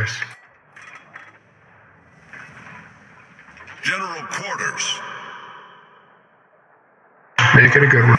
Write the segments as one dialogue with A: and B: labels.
A: progress.
B: General quarters.
A: Make it a good one.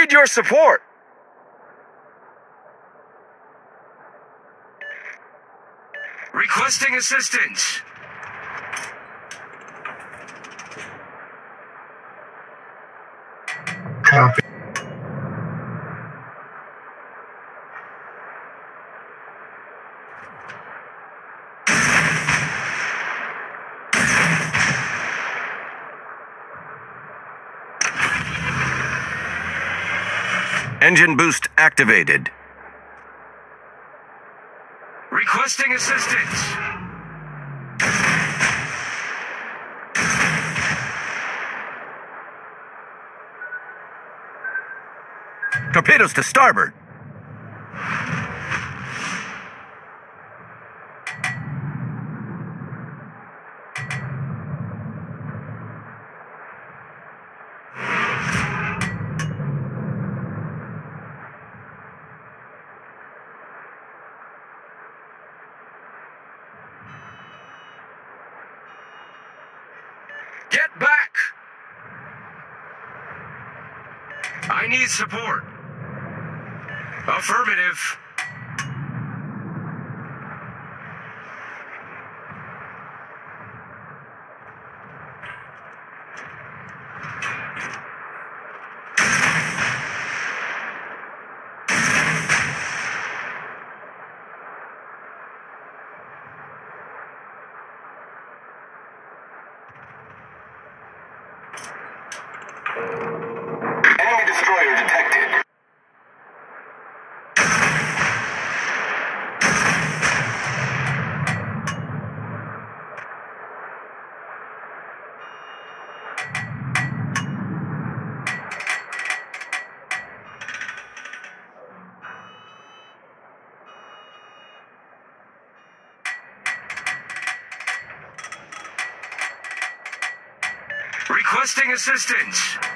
C: need your support. Requesting assistance. Engine boost activated. Requesting assistance. Torpedoes to starboard. Get back! I need support. Affirmative.
D: Enemy destroyer detected.
C: Requesting assistance.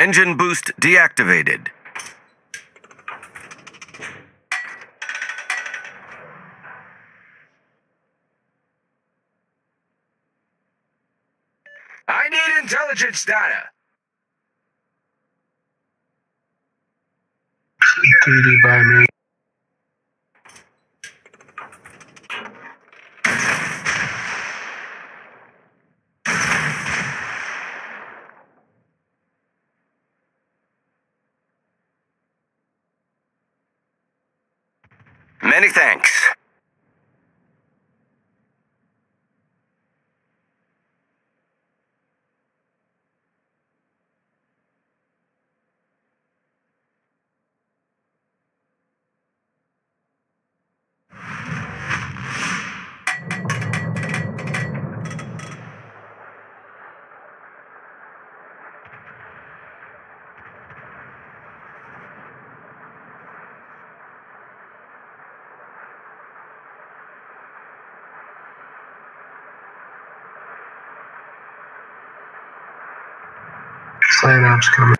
D: Engine boost deactivated. I need intelligence data.
A: Duty by me.
D: Many thanks.
A: Psyops coming.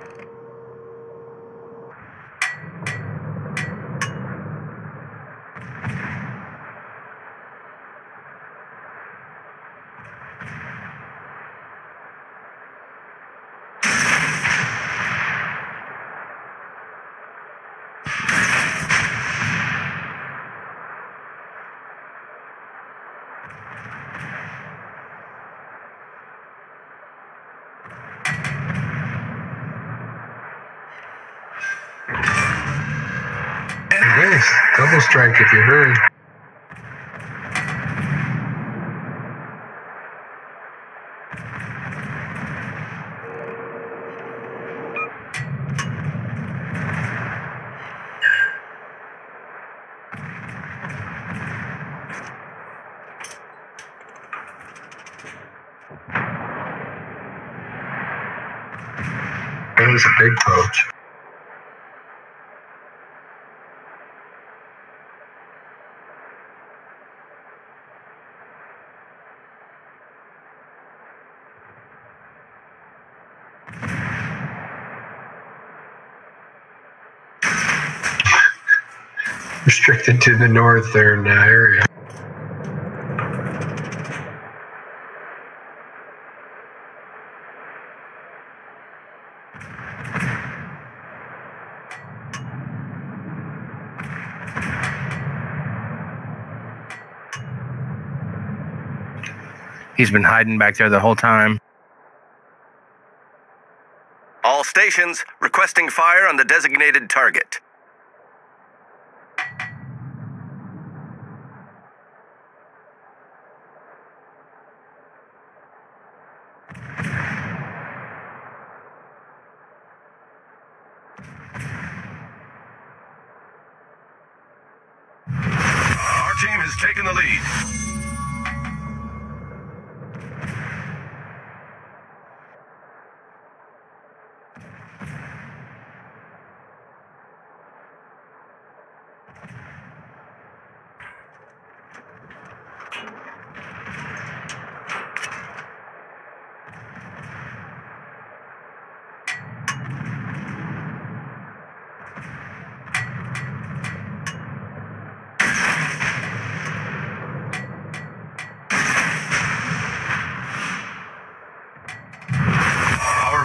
A: Nice. Double strike if you hurry. Was a big poach. Restricted to the northern area.
E: He's been hiding back there the whole time.
D: All stations requesting fire on the designated target. Our team has taken the lead. Our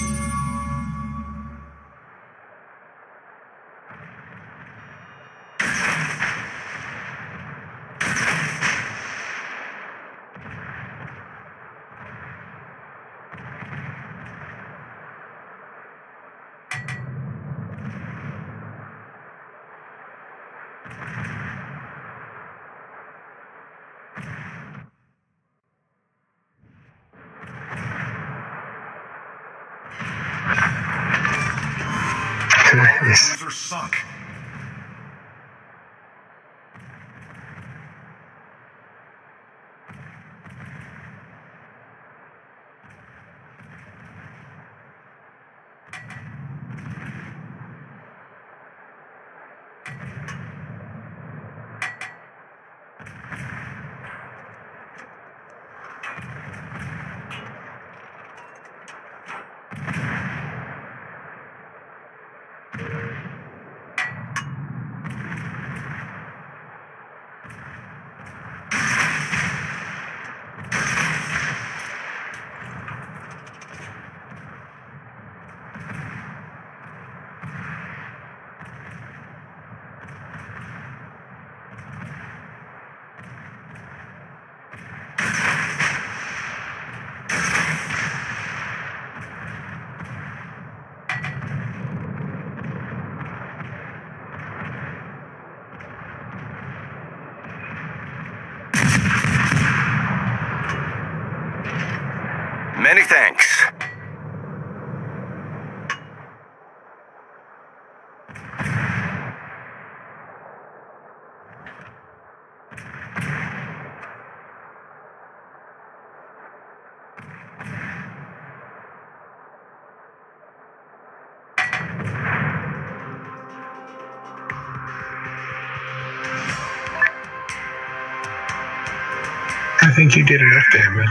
A: Think you did enough damage.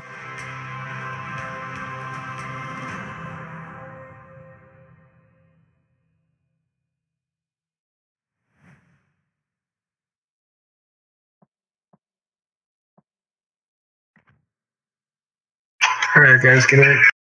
A: All right, guys. Good night.